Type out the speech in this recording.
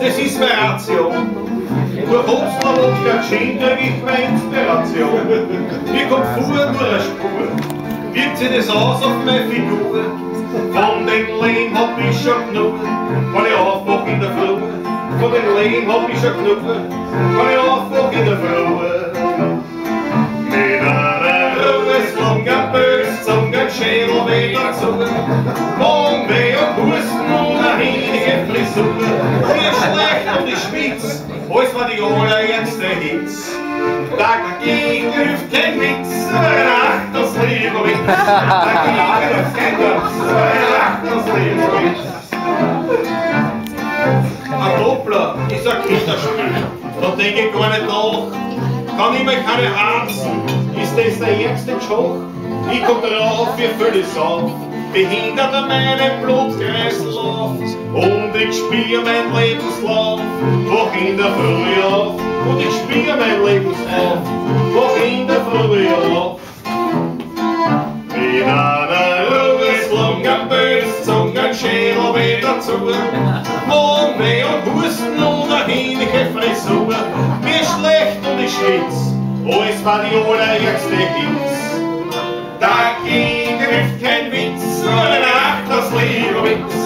das ist Variation. Durch Obstler und Gatschin krieg ich meine Inspiration. Mir kommt vor nur eine Spur. Wirkt sich das aus auf meine Figur? Von den Lehm hab ich schon genug, weil ich aufwach in der Früh. Von den Lehm hab ich schon genug, weil ich aufwach in der Früh. Mit einer Ruhe, Slunga, Bös, Zunga, Schädel, wieder zu. Morgen weh und Husten und eine hinige Frisur. Und ich schwitz, alles war die allerärgste Hitz. Dagegen hilft kein Witz, weil ach, das Leben Witz. Dagegen hilft kein Witz, weil ach, das Leben Witz. Ein Doppler ist ein Kinderspiel, da denke ich gar nicht nach. Kann ich mir keine Harzen, ist das der ärgste Joch? Ich komm drauf, wir füllen es auf, behindert an meinem Blutkreislauf. Und ich spür mein Lebenslauf, in der Früh auf. Und ich spür mein Lebenslauf, wach in der Früh auf. Mit einer Ruheslunge, Böszunge, Schädel wieder zu. Mundweh und Husten und eine hinige Frisur. Mir schlecht und ich schwitz, alles war die allerärgste Hitz. Dagegen hilft kein Witz, nur eine Nacht das Leben Witz.